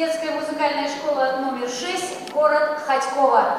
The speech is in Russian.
Детская музыкальная школа номер 6, город Ходьково.